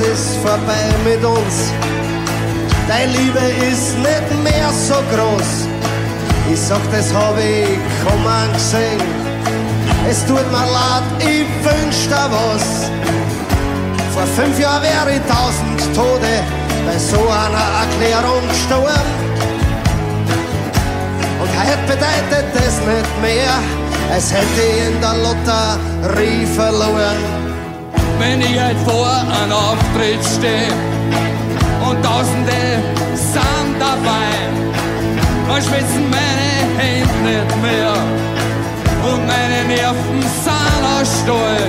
es ist vorbei mit uns. Deine Liebe ist nicht mehr so groß. Ich sag, das hab ich kommen gesehen. Es tut mir leid, ich wünsch dir was. Vor fünf Jahren wäre ich tausend Tode bei so einer Erklärung gestorben. Und heute bedeutet das nicht mehr, als hätte ich in der Lotterie verloren. Wenn ich halt vor einem Auftritt stehe und Tausende sind dabei, dann schwitzen meine Hände nicht mehr und meine Nerven sind aus Stahl.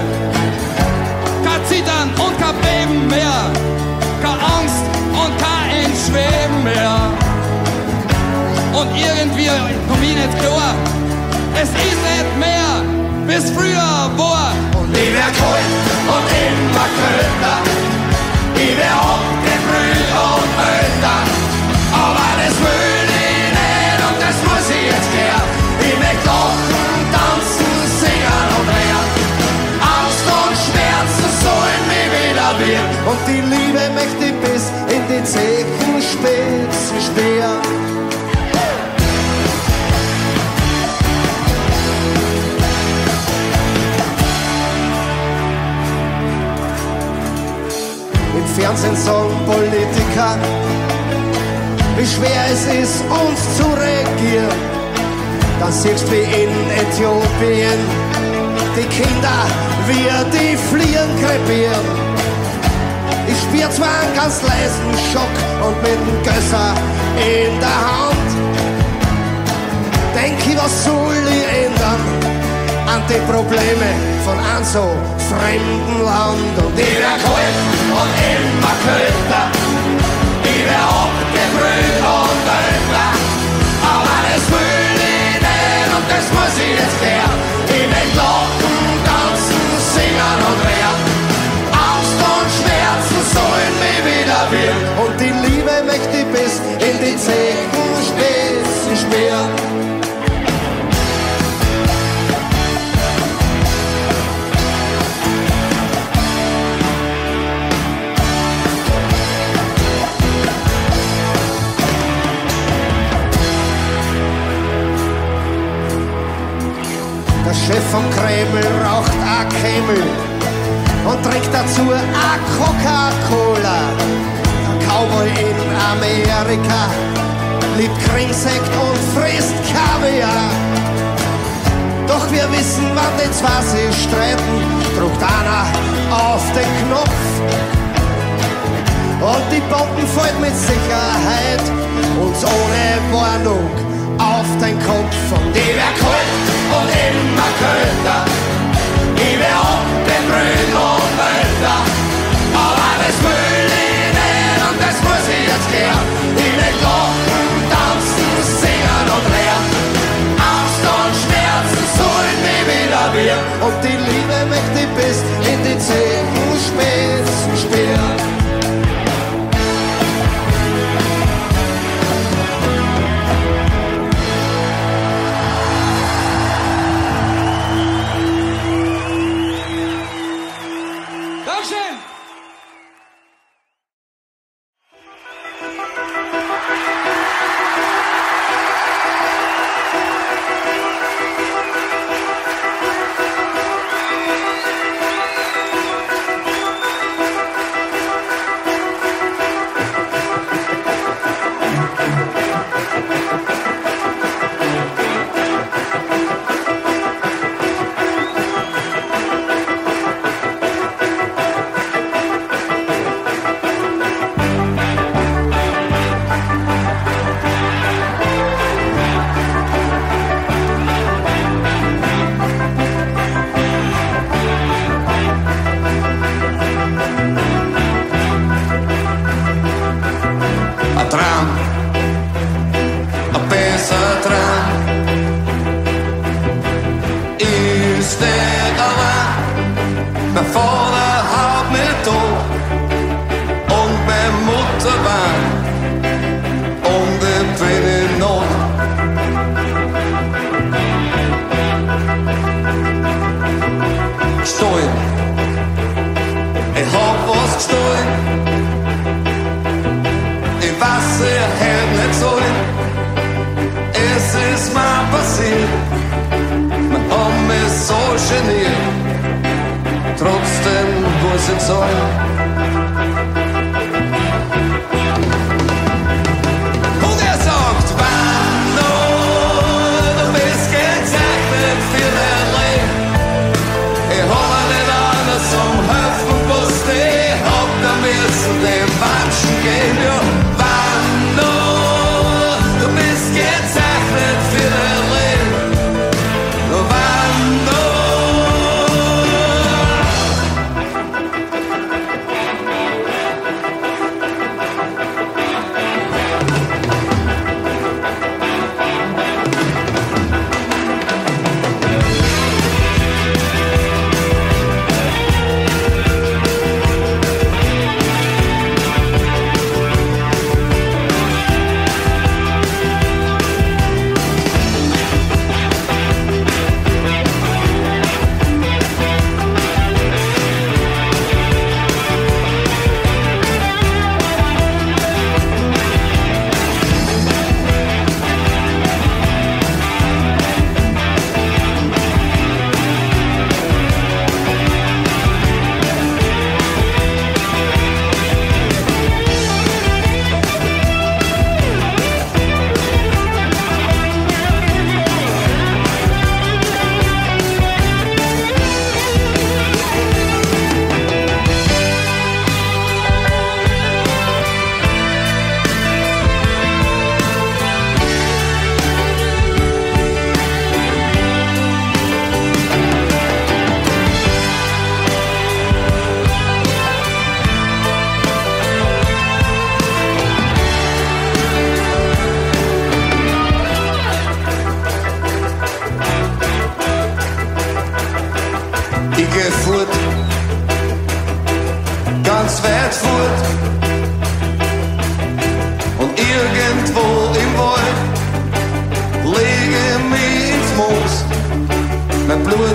Kein Zittern und kein Beben mehr, keine Angst und kein Entschweben mehr. Und irgendwie komm ich nicht klar, es ist nicht mehr, bis früher war. Und ich kalt und Fernsehen sagen Politiker, wie schwer es ist, uns zu regieren. Dann siehst wie in Äthiopien die Kinder, wie die Fliehen krepieren. Ich spür zwar einen ganz leisen Schock und mit dem Gösser in der Hand. Denk ich, was soll ich ändern an die Probleme von einem so fremden Land? Und Ich wär kalt und immer kälter, ich wär abgebrüht Chef vom Kreml raucht a Kreml und trinkt dazu a Coca-Cola. Der Cowboy in Amerika liebt Creamsekt und frisst Kaviar. Doch wir wissen, wann die zwei sich streiten, druckt einer auf den Knopf. Und die Bomben fällt mit Sicherheit uns ohne Warnung auf den Kopf. Und Ich wär kalt och Emma Sköta River upp en bröd och möta Av alldeles möjligen är de där smutsiga skratt Mijn vader houdt me op en mijn moeder wijn. En ik ben in nood. Stoin. Ik heb was gestoin. Ik was er helt net zo. Es ist mal passiert, man hat mich so geniert muss ich zahlen. Und er sagt, wann du bist gezeichnet für dein Leben. Ich hab mir nicht anders zum Helfen gewusst, ich hab da müssen den Watschen geben,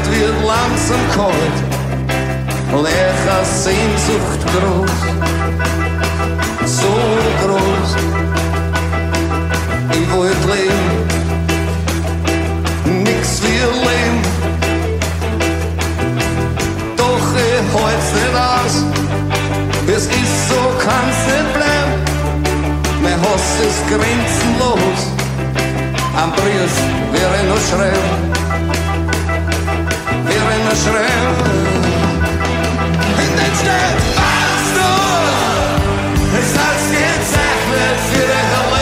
Blut wird langsam kalt und ich hab Sehnsucht groß, so groß. Ich wollt leben, nix wie Leben. Doch ich halt's nicht aus. Es ist so, kann's nicht bleiben. Mein Hass ist grenzenlos. Am Brief wäre noch schreiben. Wäre ich noch schreiben. Und dann steht, weißt du, es hat's gezeichnet für dein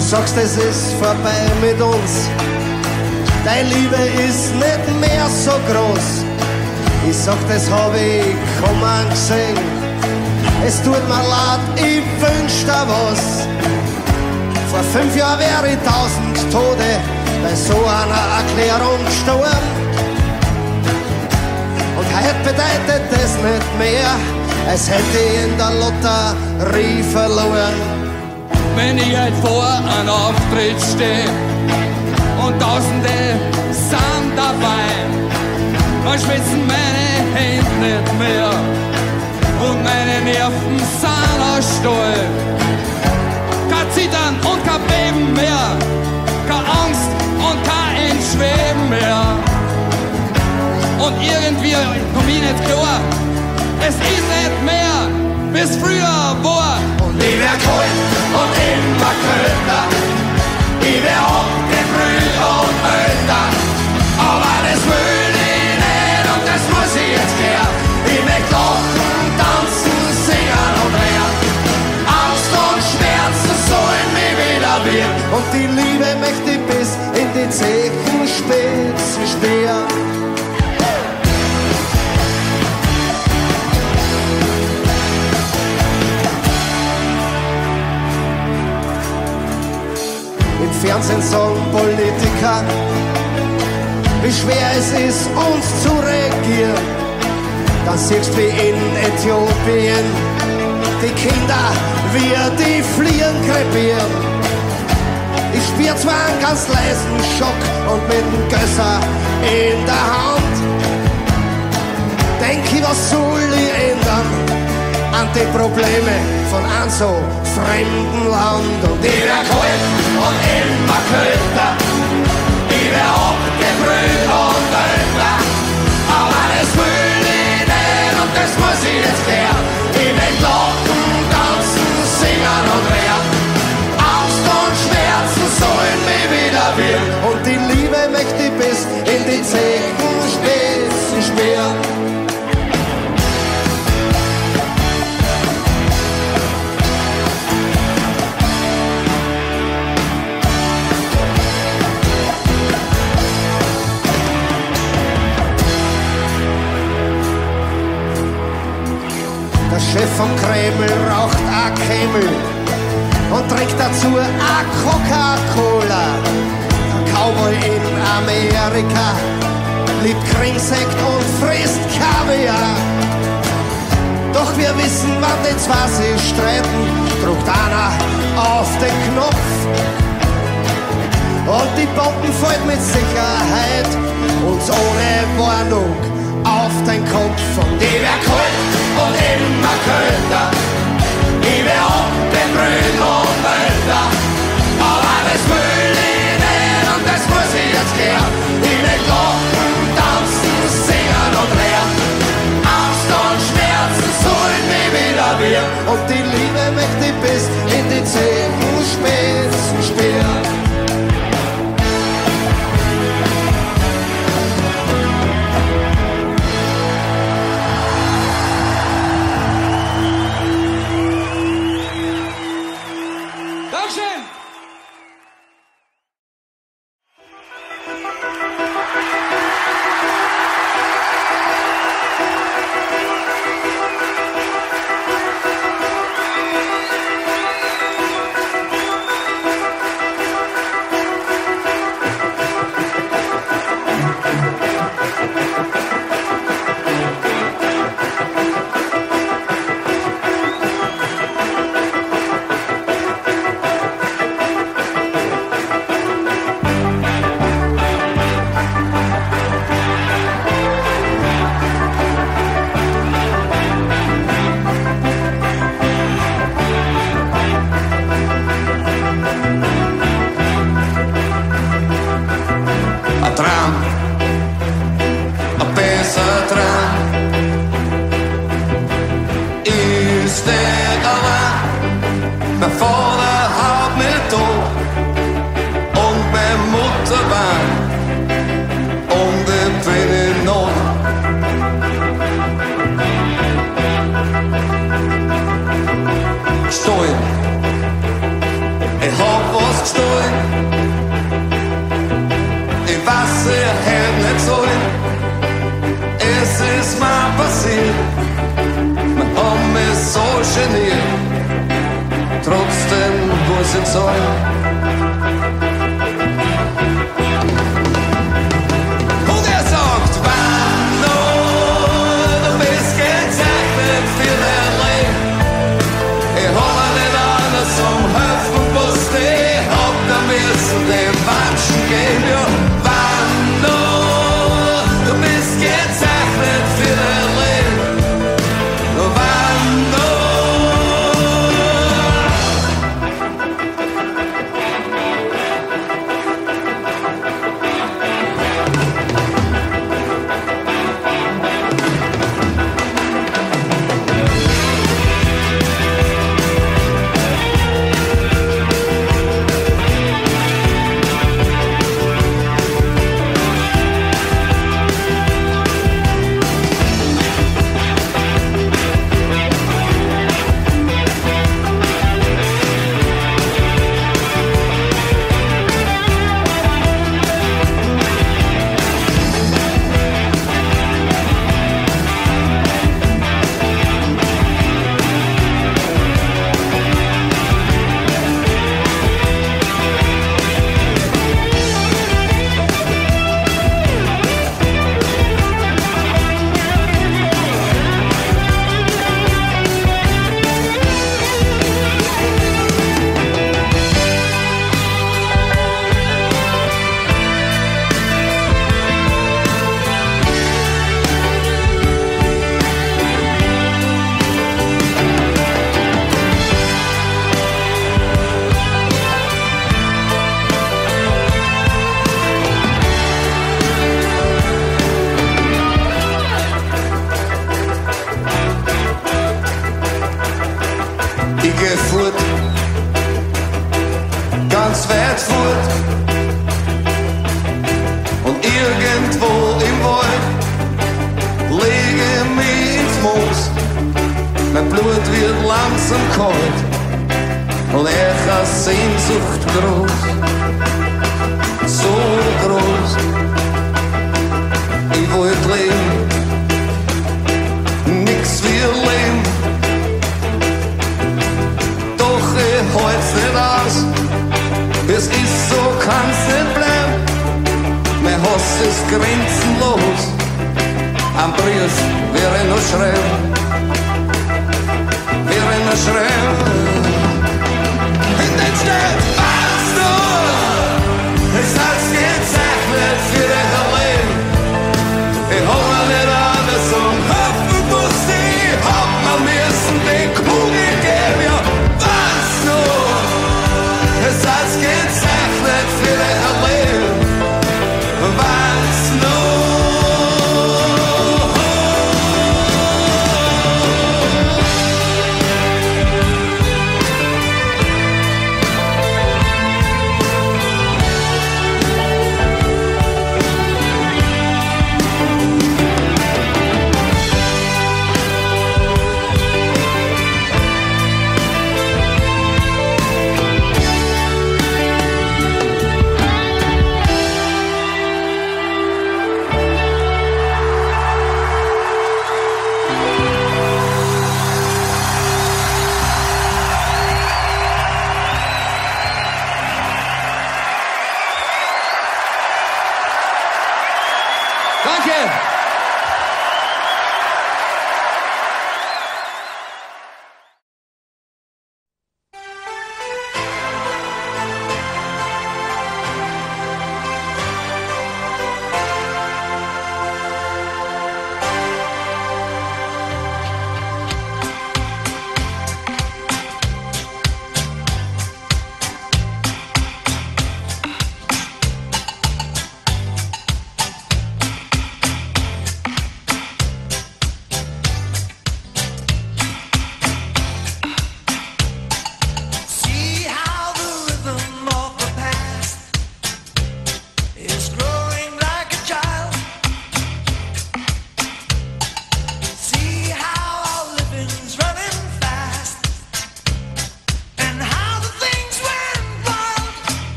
sagst, es ist vorbei mit uns. Deine Liebe ist nicht mehr so groß. Ich sag, das hab ich kommen gesehen. Es tut mir leid, ich wünsch dir was. Vor fünf Jahren wäre ich tausend Tode bei so einer Erklärung gestorben. Und heute bedeutet das nicht mehr, als hätte ich in der Lotterie verloren. Wenn ich halt vor einem Auftritt stehe und Tausende sind dabei, dann schwitzen meine Hände nicht mehr. Und meine Nerven sind aus Stahl. Kein Zittern und kein Beben mehr, keine Angst und kein Entschweben mehr. Und irgendwie komm ich nicht klar, es ist nicht mehr, bis früher war. Und ich wär kalt und immer kälter, ich wär abgebrüht und älter, aber das will ich nicht und das muss ich jetzt gern. Ich möcht lachen, tanzen, singen und wehren, Angst und Schmerzen sollen mich wieder wehren. Und die Liebe möchte ich bis in die Zechenspitzen sperren. Fernsehen sagen Politiker, wie schwer es ist, uns zu regieren. Dann siehst wie in Äthiopien die Kinder, wie die Fliehen krepieren. Ich spür zwar einen ganz leisen Schock und mit dem Gösser in der Hand. Denk ich, was soll ich ändern an die Probleme von einem so fremden Land? Und Ich wär kalt und immer kälter, ich wär abgebrüht und älter, aber das will ich nicht und das muss ich jetzt klären. Ich lachen, tanzen, singen und wehren. Chef vom Kreml raucht a Kreml und trinkt dazu a Coca-Cola. Cowboy in Amerika liebt Creamsekt und frisst Kaviar. Doch wir wissen, wann die zwei sich streiten, druckt einer auf den Knopf. Und die Bomben fällt mit Sicherheit uns ohne Warnung auf den Kopf. Und Ich wär kalt und immer kälter, ich wär abgebrüht und älter, aber das will ich nicht und das muss ich jetzt klären. Ich will lachen, tanzen, singen und wehren, Angst und Schmerzen sollen mich wieder wehren. Und die Liebe möchte ich bis in die Zehenspitzen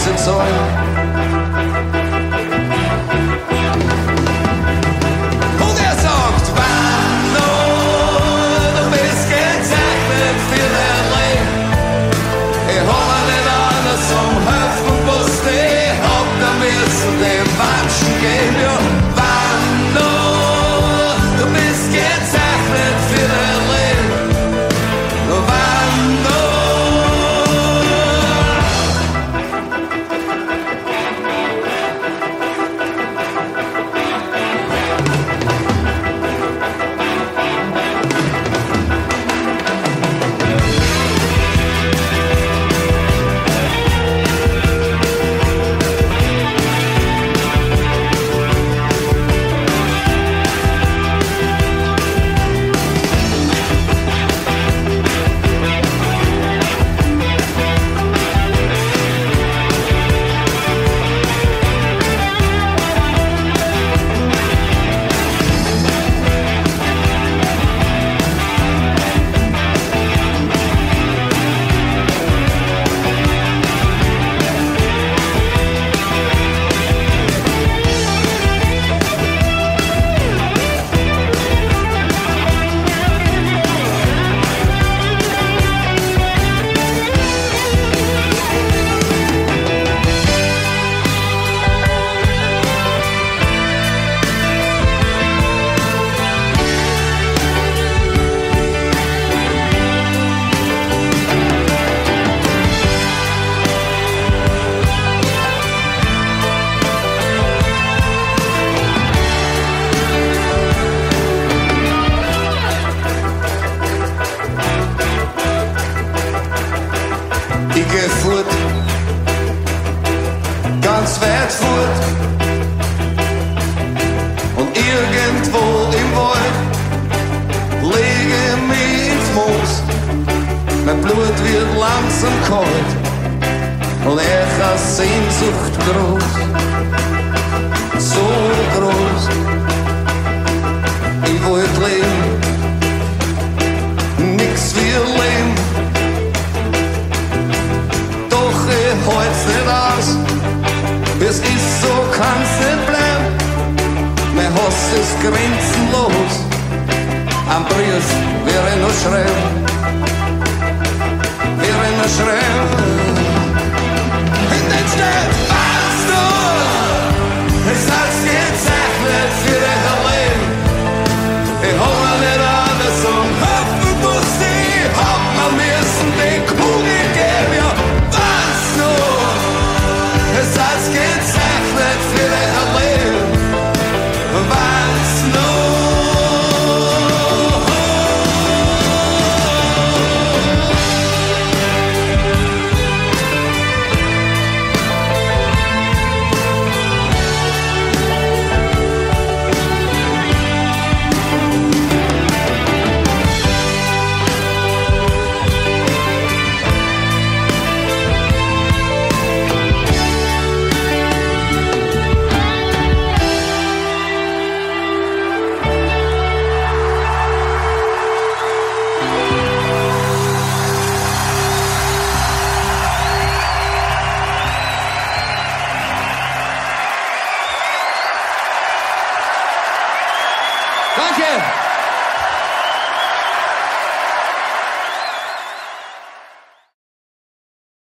muss ich sagen. Am Brief wäre nur schreiben.